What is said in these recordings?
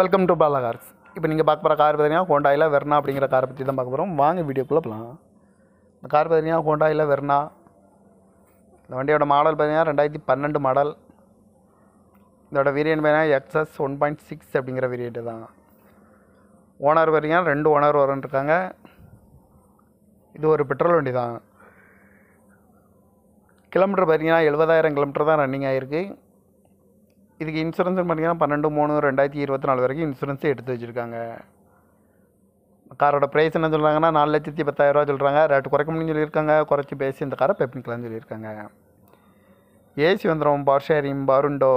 Welcome to Bala cars இப்போ நீங்கள் பார்க்க போகிற கார் பார்த்தீங்கன்னா ஹோண்டாயில் வெர்னா அப்படிங்கிற காரை பற்றி தான் பார்க்க போகிறோம் வாங்க வீடியோக்குள்ளே போகலாம் இந்த கார் பார்த்தீங்கன்னா ஹோண்டாயில் வெர்னா இந்த வண்டியோட மாடல் பார்த்தீங்கன்னா ரெண்டாயிரத்தி பன்னெண்டு மாடல் இதோட வேரியன்ட் பார்த்தீங்கன்னா எக்ஸஸ் ஒன் பாயிண்ட் சிக்ஸ் அப்படிங்கிற வேரியண்ட்டு தான். ஓனர் பார்த்தீங்கன்னா ரெண்டு ஓனர் வரன்ட்ருக்காங்க இது ஒரு பெட்ரோல் வண்டி தான். கிலோமீட்டர் பார்த்தீங்கன்னா எழுபதாயிரம் கிலோமீட்டர் தான் ரன்னிங் ஆகிருக்கு இதுக்கு இன்சூரன்ஸ் பார்த்தீங்கன்னா பன்னெண்டு மூணு ரெண்டாயிரத்தி இருபத்தி நாலு வரைக்கும் இன்சூரன்ஸே எடுத்து வச்சுருக்காங்க. காரோட ப்ரைஸ் என்ன சொல்கிறாங்கன்னா நாலு லட்சத்தி பத்தாயிரரூவா சொல்கிறாங்க ரேட்டு குறைக்க முடியும்னு சொல்லியிருக்காங்க. குறைச்சி பேசி இந்த காரை பெப்பிக்கலாம்னு சொல்லியிருக்காங்க. ஏசி வந்துடும் பவர் ஷேரிங் பருண்டோ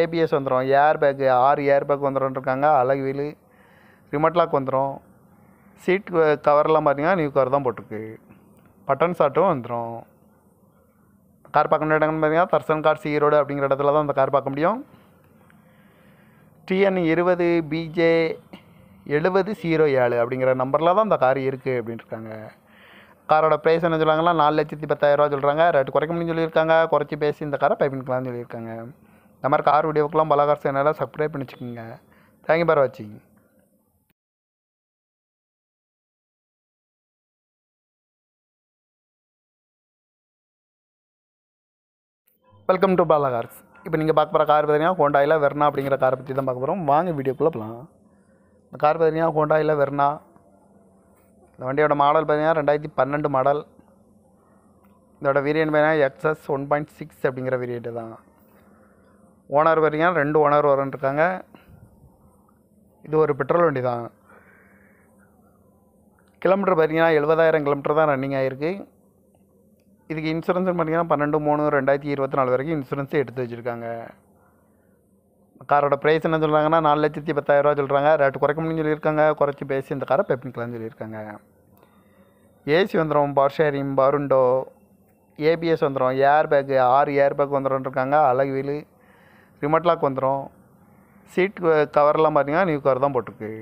ஏபிஎஸ் வந்துடும் ஏர் பேக்கு ஆறு ஏர் பேக் வந்துடும் இருக்காங்க. அழகு வீலு ரிமோட் லாக் வந்துடும் சீட் கவர்லாம் பார்த்தீங்கன்னா நியூ கவர் தான் போட்டிருக்கு. பட்டன் ஷாட்டும் வந்துடும் கார் பார்க்க இடங்கள்னு இடம்னு பார்த்தீங்கன்னா தர்சன் கார் சி ரோடு அப்படிங்கிற இடத்துல தான் அந்த கார் பார்க்க முடியும். டிஎன் இருபது பிஜே எழுபது ஜீரோ ஏழு அப்படிங்கிற நம்பரில் தான் அந்த கார் இருக்குது அப்படின்ட்டுருக்காங்க காரோட ப்ரைஸ் என்ன சொல்கிறாங்கன்னா நாலு லட்சத்தி பத்தாயிரரூவா சொல்கிறாங்க ரேட்டு குறைக்க முடியும்னு சொல்லியிருக்காங்க. குறைச்சி பேசி இந்த காரை பைப்பின்கலாம்னு சொல்லியிருக்காங்க. இந்த மாதிரி கார் வீடியோக்கெலாம் பல கார் சேனலை சப்ஸ்கிரைப் பண்ணி வச்சுக்கோங்க தேங்க்யூ பார் வாட்சிங் வெல்கம் டு பாலா கார்ஸ் இப்போ நீங்கள் பார்க்க போகிற கார் பார்த்தீங்கன்னா ஹோண்டாயில் வெர்னா அப்படிங்கிற காரை பற்றி தான் பார்க்க போகிறோம் வாங்க வீடியோக்குள்ளே போகலாம் இந்த கார் பார்த்தீங்கன்னா ஹோண்டாயில் வெர்னா இந்த வண்டியோட மாடல் பார்த்தீங்கன்னா ரெண்டாயிரத்தி பன்னெண்டு மாடல் இதோட வேரியன்ட் பார்த்தீங்கன்னா எக்ஸஸ் ஒன் பாயிண்ட் சிக்ஸ் அப்படிங்கிற வேரியண்ட்டு தான். ஓனர் பார்த்தீங்கன்னா ரெண்டு ஓனர் வரன்ட்ருக்காங்க இது ஒரு பெட்ரோல் வண்டி தான். கிலோமீட்டர் பார்த்தீங்கன்னா எழுபதாயிரம் கிலோமீட்டர் தான் ரன்னிங் ஆகிருக்கு இதுக்கு இன்சூரன்ஸ் பார்த்தீங்கன்னா பன்னெண்டு மூணு ரெண்டாயிரத்தி இருபத்தி நாலு வரைக்கும் இன்சூரன்ஸே எடுத்து வச்சுருக்காங்க. காரோட ப்ரைஸ் என்ன சொல்கிறாங்கன்னா நாலு லட்சத்தி பத்தாயிரரூவா சொல்கிறாங்க ரேட்டு குறைக்க முடியும்னு சொல்லியிருக்காங்க. குறைச்சி பேசி இந்த காரை பெப்பிக்கலாம்னு சொல்லியிருக்காங்க. ஏசி வந்துடும் பவர் ஷேரிங் பருண்டோ ஏபிஎஸ் வந்துடும் ஏர் பேக்கு ஆறு ஏர் பேக் வந்துடும் இருக்காங்க. அழகு வீலு ரிமோட் லாக் வந்துடும் சீட் கவர்லாம் பார்த்தீங்கன்னா நியூ கவர் தான் போட்டிருக்கு.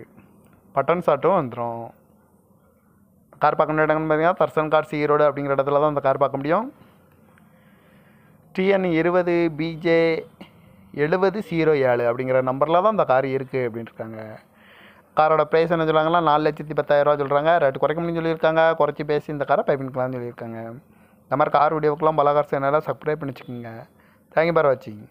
பட்டன் ஷாட்டும் வந்துடும் கார் பார்க்க முடிய இடம்னு பார்த்தீங்கன்னா தர்சன் கார் சி ரோடு அப்படிங்கிற இடத்துல தான் அந்த கார் பார்க்க முடியும். டிஎன் இருபது பிஜே எழுபது ஜீரோ ஏழு அப்படிங்கிற நம்பரில் தான் அந்த கார் இருக்குது அப்படின்ட்டுருக்காங்க காரோட ப்ரைஸ் என்ன சொல்கிறாங்கன்னா நாலு லட்சத்தி பத்தாயிரரூவா சொல்கிறாங்க ரேட்டு குறைக்க முடியும்னு சொல்லியிருக்காங்க. குறைச்சி பேசி இந்த காரை பைப்பின்கலாம்னு சொல்லியிருக்காங்க. இந்த மாதிரி கார் வீடியோக்கெலாம் பல கார் சேனலாக சப்ஸ்கிரைப் பண்ணி வச்சுக்கோங்க தேங்க்யூ பார் வாட்சிங்